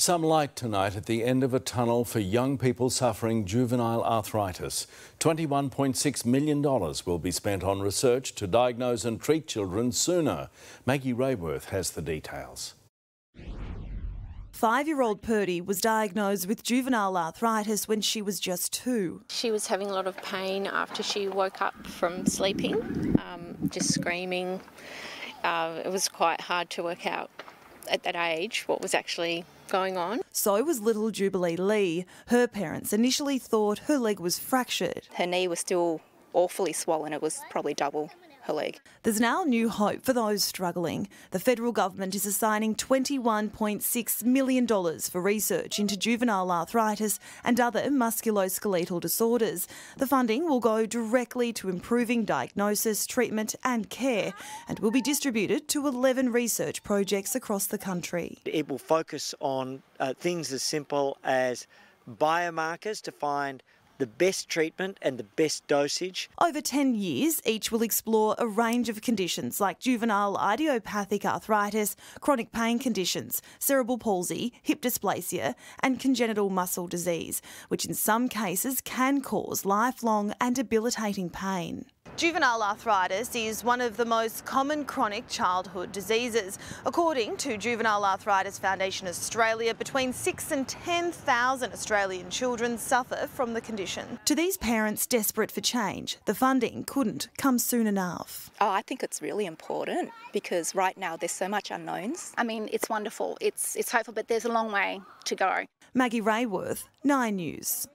Some light tonight at the end of a tunnel for young people suffering juvenile arthritis. $21.6 million will be spent on research to diagnose and treat children sooner. Maggie Raworth has the details. Five year old Purdy was diagnosed with juvenile arthritis when she was just two. She was having a lot of pain after she woke up from sleeping, um, just screaming. Uh, it was quite hard to work out at that age what was actually going on. So was little Jubilee Lee. Her parents initially thought her leg was fractured. Her knee was still awfully swollen, it was probably double her leg. There's now new hope for those struggling. The federal government is assigning $21.6 million for research into juvenile arthritis and other musculoskeletal disorders. The funding will go directly to improving diagnosis, treatment, and care, and will be distributed to 11 research projects across the country. It will focus on uh, things as simple as biomarkers to find the best treatment and the best dosage. Over 10 years, each will explore a range of conditions like juvenile idiopathic arthritis, chronic pain conditions, cerebral palsy, hip dysplasia, and congenital muscle disease, which in some cases can cause lifelong and debilitating pain. Juvenile arthritis is one of the most common chronic childhood diseases. According to Juvenile Arthritis Foundation Australia, between 6 and 10,000 Australian children suffer from the condition. To these parents desperate for change, the funding couldn't come soon enough. Oh, I think it's really important because right now there's so much unknowns. I mean, it's wonderful, it's, it's hopeful, but there's a long way to go. Maggie Raworth, 9 News.